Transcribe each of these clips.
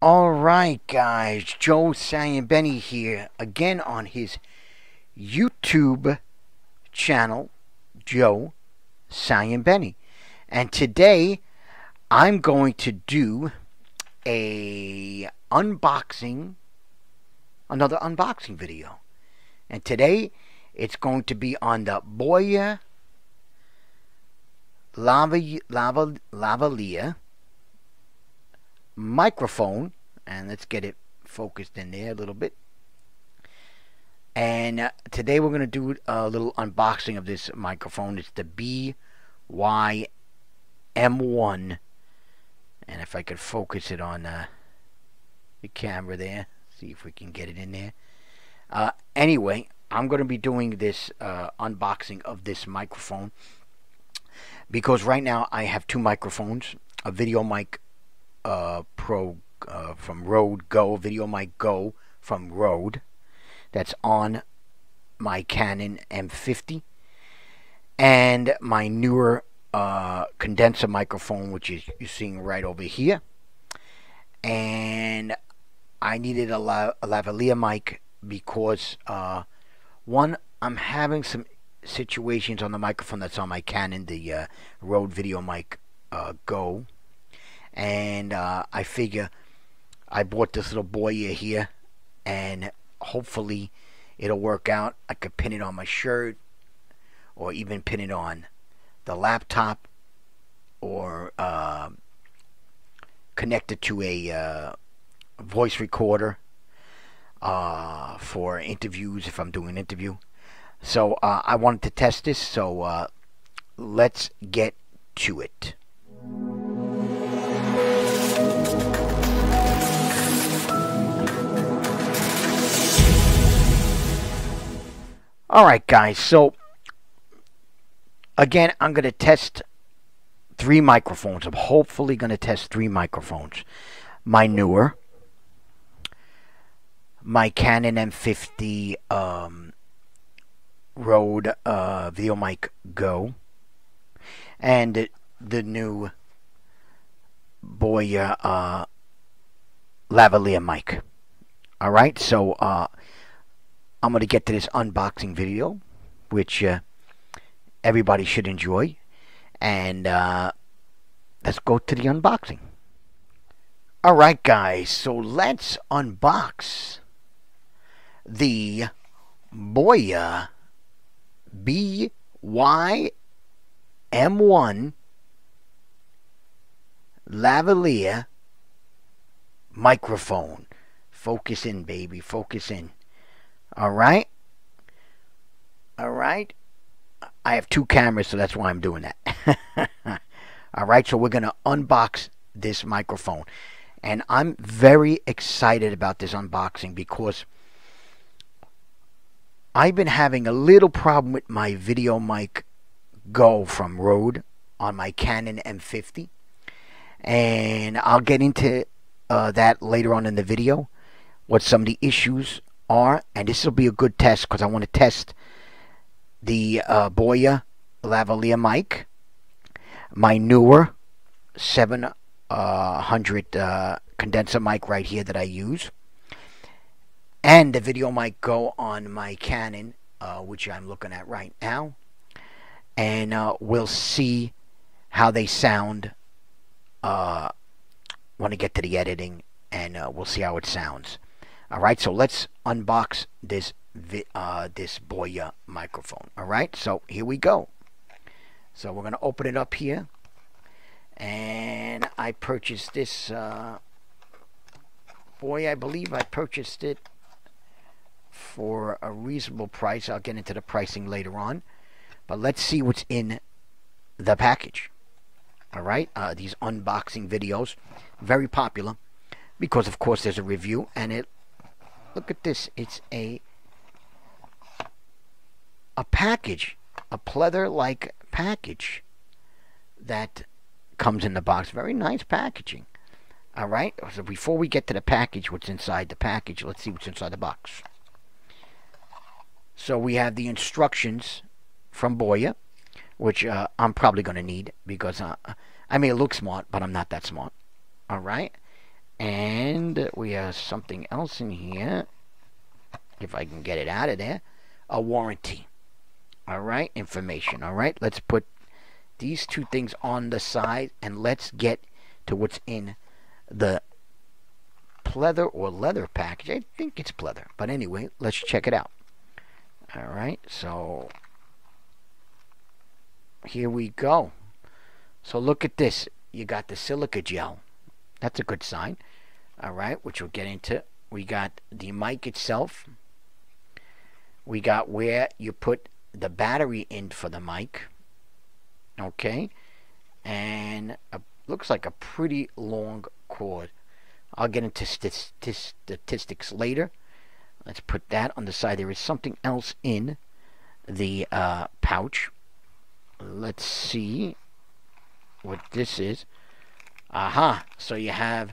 Alright guys, Joe Benny here again on his YouTube channel, Joe Benny. And today I'm going to do a unboxing, another unboxing video. And today it's going to be on the Boya Lava, Lava, Lavalier microphone and let's get it focused in there a little bit. And uh, today we're going to do a little unboxing of this microphone. It's the BY-M1 and if I could focus it on uh, the camera there see if we can get it in there. Uh, anyway I'm going to be doing this uh, unboxing of this microphone. Because right now I have two microphones a video mic uh, Pro uh, from Rode Go, Video Mic Go from Rode. That's on my Canon M50. And my Neewer uh, condenser microphone, which is you're seeing right over here. And I needed a, la a lavalier mic because, uh, one, I'm having some situations on the microphone that's on my Canon, the uh, Rode Video Mic uh, Go and uh, I figure I bought this little boy here and hopefully it'll work out. I could pin it on my shirt or even pin it on the laptop or uh, connect it to a uh, voice recorder uh, for interviews if I'm doing an interview. So uh, I wanted to test this, so uh, let's get to it. Alright guys, so again I'm going to test three microphones. I'm hopefully going to test three microphones. My Neewer, my Canon M50 um, Rode uh, VideoMic Go, and the new Boya uh, lavalier mic. Alright, so uh, I'm going to get to this unboxing video, which uh, everybody should enjoy. And uh, let's go to the unboxing. Alright guys, so let's unbox the Boya BY-M1 lavalier microphone. Focus in, baby. Focus in. All right? All right? I have two cameras, so that's why I'm doing that. All right, so we're going to unbox this microphone. And I'm very excited about this unboxing because I've been having a little problem with my video mic Go from Rode on my Canon M50. And I'll get into uh, that later on in the video, what some of the issues are, and this will be a good test because I want to test the uh, Boya lavalier mic, my Neewer 700 uh, uh, condenser mic right here that I use, and the video mic go on my Canon, uh, which I'm looking at right now, and uh, we'll see how they sound uh, when I get to the editing, and uh, we'll see how it sounds. All right, so let's unbox this uh, this Boya microphone. All right, so here we go. So we're gonna open it up here, and I purchased this. Uh, boy, I believe I purchased it for a reasonable price. I'll get into the pricing later on, but let's see what's in the package. All right, uh, these unboxing videos, very popular because of course there's a review and it Look at this. It's a a package, a pleather-like package that comes in the box. Very nice packaging. All right. So before we get to the package, what's inside the package? Let's see what's inside the box. So we have the instructions from Boya, which uh, I'm probably going to need because uh, I may look smart, but I'm not that smart. All right. And we have something else in here. If I can get it out of there. A warranty. All right, information. All right, let's put these two things on the side and let's get to what's in the pleather or leather package. I think it's pleather. But anyway, let's check it out. All right, so here we go. So look at this. You got the silica gel. That's a good sign. All right, which we'll get into. We got the mic itself. We got where you put the battery in for the mic. Okay. And a, looks like a pretty long cord. I'll get into st st statistics later. Let's put that on the side. There is something else in the uh, pouch. Let's see what this is. Aha. So you have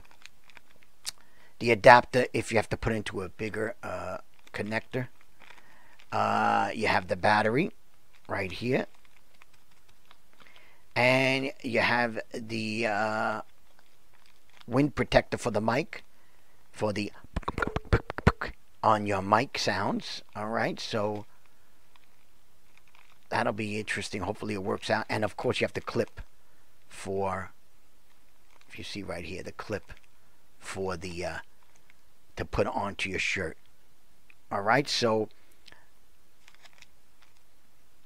the adapter if you have to put into a bigger uh, connector. Uh, you have the battery right here. And you have the uh, wind protector for the mic, for the on your mic sounds. All right, so that'll be interesting. Hopefully it works out. And of course, you have the clip for, you see right here, the clip for the, uh, to put onto your shirt. All right, so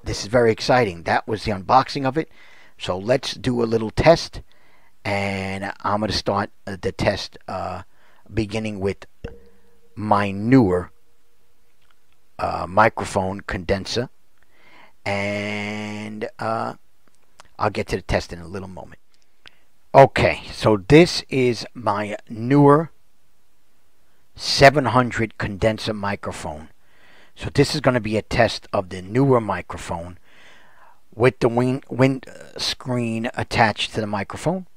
this is very exciting. That was the unboxing of it. So let's do a little test. And I'm going to start the test uh, beginning with my Neewer uh, microphone condenser. And uh, I'll get to the test in a little moment. Okay, so this is my Neewer 700 condenser microphone. So this is going to be a test of the Neewer microphone with the wind, wind uh, screen attached to the microphone.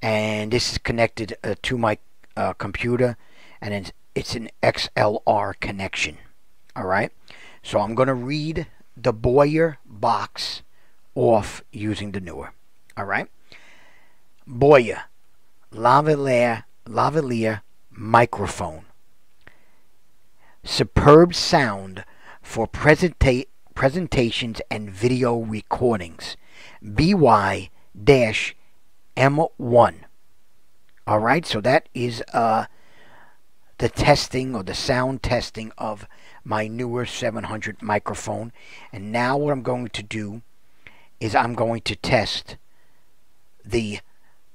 And this is connected uh, to my uh, computer and it's, it's an XLR connection. All right. So I'm going to read the Boya box off using the Neewer. All right. Boya lavalier lavalier microphone superb sound for presenta- presentations and video recordings. BY dash M1. All right, so that is uh, the testing or the sound testing of my Neewer 700 microphone. And now what I'm going to do is I'm going to test the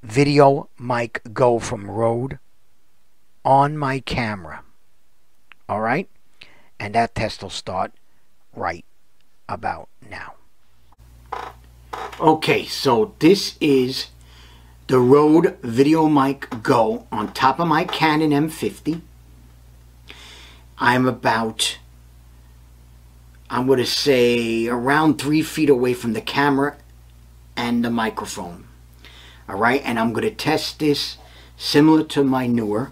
Video Mic Go from Rode on my camera. All right? And that test will start right about now. Okay, so this is the Rode Video Mic Go on top of my Canon M50. I'm about, I'm going to say, around three feet away from the camera and the microphone. All right, and I'm going to test this similar to my Neewer.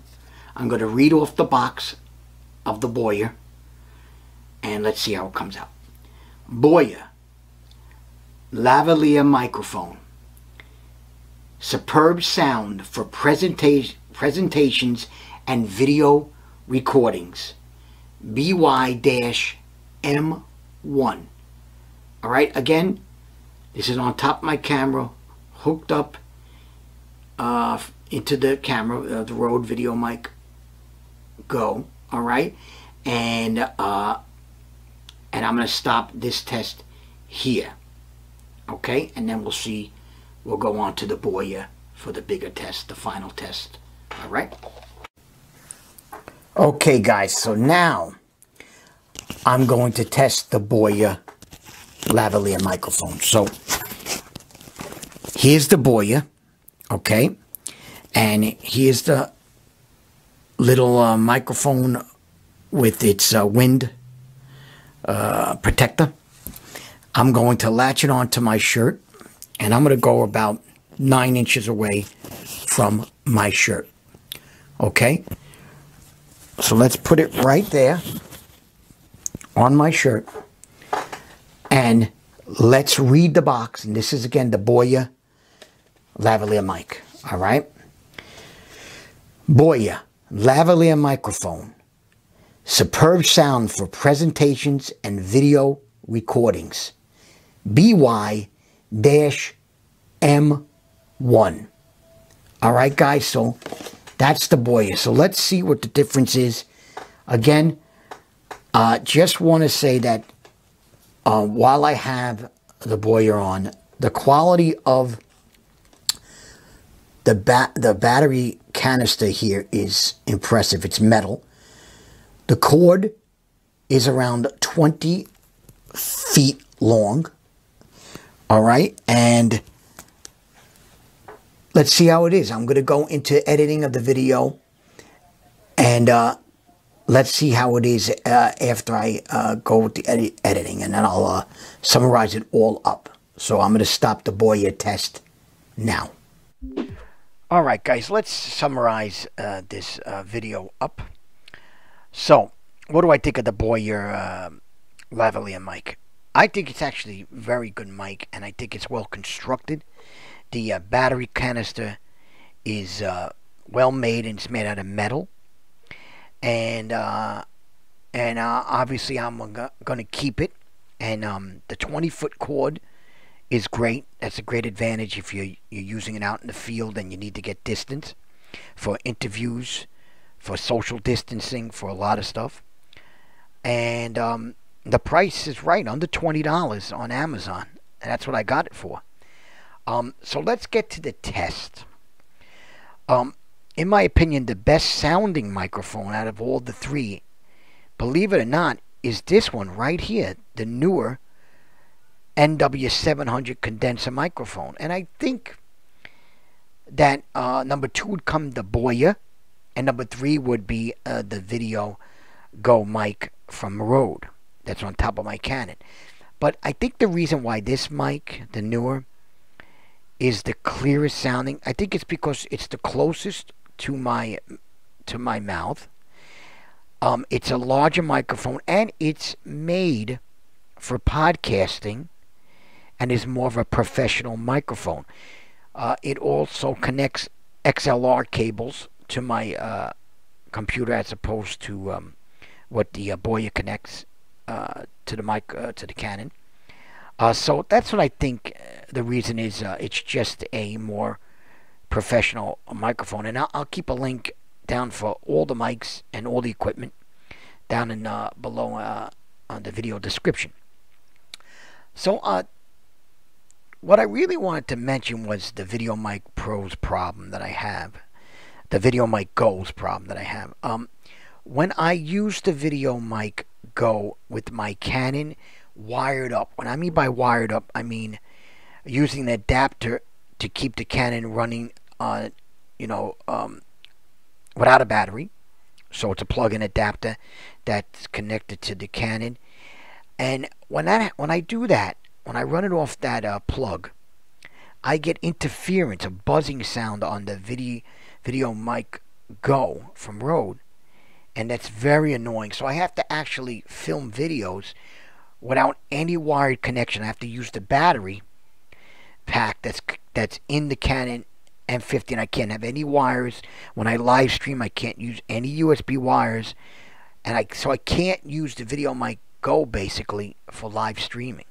I'm going to read off the box of the Boya, And let's see how it comes out. Boya, Lavalier microphone. Superb sound for presenta presentations and video recordings. BY-M1. All right, again, this is on top of my camera, hooked up uh, into the camera, uh, the Rode Video Mic Go all right? And uh, and I'm gonna stop this test here okay? And then we'll see we'll go on to the Boya for the bigger test the final test all right? Okay guys so now I'm going to test the Boya lavalier microphone. So here's the Boya okay and here's the little uh, microphone with its uh, wind uh, protector. I'm going to latch it onto my shirt and I'm going to go about nine inches away from my shirt. Okay? So let's put it right there on my shirt and let's read the box. And this is again the Boya lavalier mic. All right? Boya lavalier microphone. Superb sound for presentations and video recordings. BY-M1. All right, guys, so that's the Boya. So let's see what the difference is. Again, uh, just want to say that uh, while I have the Boya on, the quality of the bat the battery canister here is impressive. It's metal. The cord is around 20 feet long. All right, and let's see how it is. I'm going to go into editing of the video, and uh, let's see how it is uh, after I uh, go with the edi editing, and then I'll uh, summarize it all up. So I'm going to stop the Boya test now. All right, guys, let's summarize uh, this uh, video up. So, what do I think of the Boya uh, lavalier mic? I think it's actually very good mic, and I think it's well constructed. The uh, battery canister is uh, well made, and it's made out of metal. And uh, and uh, obviously, I'm going to keep it. And um, the 20 foot cord is great. That's a great advantage if you're, you're using it out in the field and you need to get distance for interviews, for social distancing, for a lot of stuff. And um, the price is right, under $20 on Amazon. And that's what I got it for. Um, so let's get to the test. Um, in my opinion, the best sounding microphone out of all the three, believe it or not, is this one right here, the Neewer NW700 condenser microphone. And I think that uh, number two would come the Boya, and number three would be uh, the Video Go mic from Rode. That's on top of my Canon. But I think the reason why this mic, the Neewer, is the clearest sounding. I think it's because it's the closest to my to my mouth. Um, it's a larger microphone and it's made for podcasting and is more of a professional microphone. Uh, it also connects XLR cables to my uh, computer as opposed to um, what the uh, Boya connects uh, to the mic uh, to the Canon. Uh, so that's what I think the reason is. it's just a more professional microphone, and I'll, I'll, keep a link down for all the mics and all the equipment down in below on the video description. So what I really wanted to mention was the VideoMic Pros problem that I have. The VideoMic Go's problem that I have. Um, when I use the VideoMic Go with my Canon wired up, when I mean by wired up, I mean using the adapter to keep the Canon running on, you know, um, without a battery. So it's a plug-in adapter that's connected to the Canon. And when I when I do that, when I run it off that uh, plug, I get interference, a buzzing sound on the video, video mic Go from Rode, and that's very annoying. So I have to actually film videos without any wired connection. I have to use the battery pack that's that's in the Canon M50, and I can't have any wires when I live stream. I can't use any USB wires, and I so I can't use the video mic Go basically for live streaming.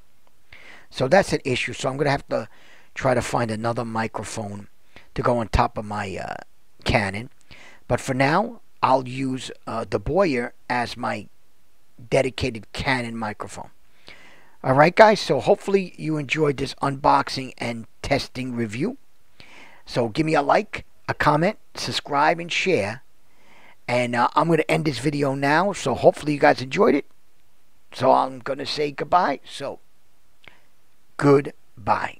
So that's an issue. So I'm going to have to try to find another microphone to go on top of my uh, Canon. But for now, I'll use uh, the Boya as my dedicated Canon microphone. Alright guys, so hopefully you enjoyed this unboxing and testing review. So give me a like, a comment, subscribe, and share. And uh, I'm going to end this video now, so hopefully you guys enjoyed it. So I'm going to say goodbye. So Goodbye.